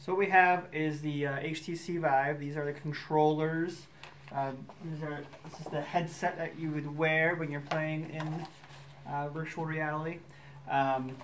So what we have is the uh, HTC Vive. These are the controllers. Uh, these are, this is the headset that you would wear when you're playing in uh, virtual reality. Um,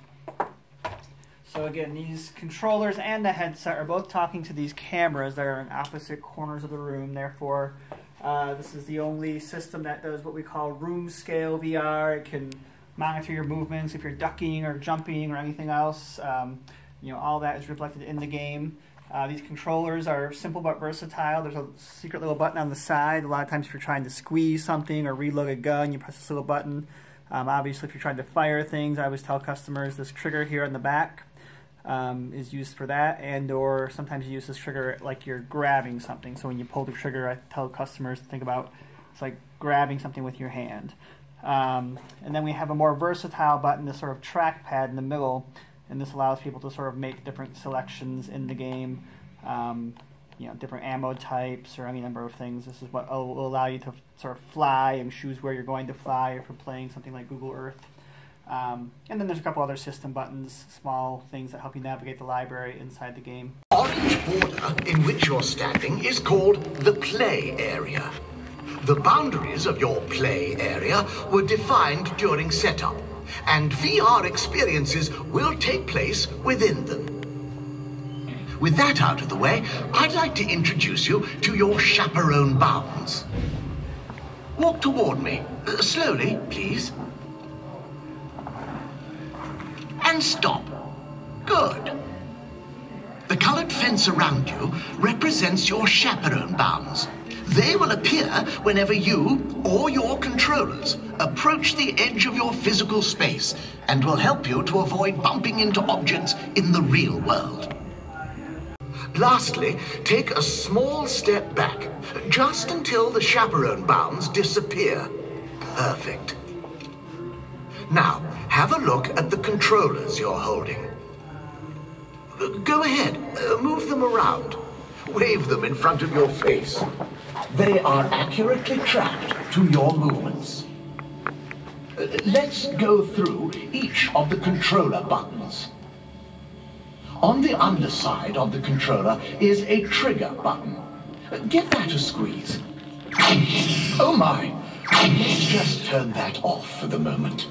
so again, these controllers and the headset are both talking to these cameras that are in opposite corners of the room. Therefore, uh, this is the only system that does what we call room scale VR. It can monitor your movements if you're ducking or jumping or anything else. Um, you know, all that is reflected in the game. Uh, these controllers are simple but versatile. There's a secret little button on the side. A lot of times if you're trying to squeeze something or reload a gun, you press this little button. Um, obviously, if you're trying to fire things, I always tell customers this trigger here on the back um, is used for that, and or sometimes you use this trigger like you're grabbing something. So when you pull the trigger, I tell customers to think about it's like grabbing something with your hand. Um, and then we have a more versatile button, this sort of trackpad in the middle, and this allows people to sort of make different selections in the game. Um, you know, different ammo types or any number of things. This is what will allow you to sort of fly and choose where you're going to fly if you're playing something like Google Earth. Um, and then there's a couple other system buttons, small things that help you navigate the library inside the game. Orange border in which you're standing is called the play area. The boundaries of your play area were defined during setup, and VR experiences will take place within them. With that out of the way, I'd like to introduce you to your chaperone bounds. Walk toward me. Uh, slowly, please. And stop. Good. The colored fence around you represents your chaperone bounds. They will appear whenever you or your controllers approach the edge of your physical space and will help you to avoid bumping into objects in the real world. Lastly, take a small step back, just until the chaperone bounds disappear. Perfect. Now, have a look at the controllers you're holding. Go ahead, uh, move them around. Wave them in front of your face. They are accurately tracked to your movements. Let's go through each of the controller buttons. On the underside of the controller is a trigger button. Give that a squeeze. Oh my! Just turn that off for the moment.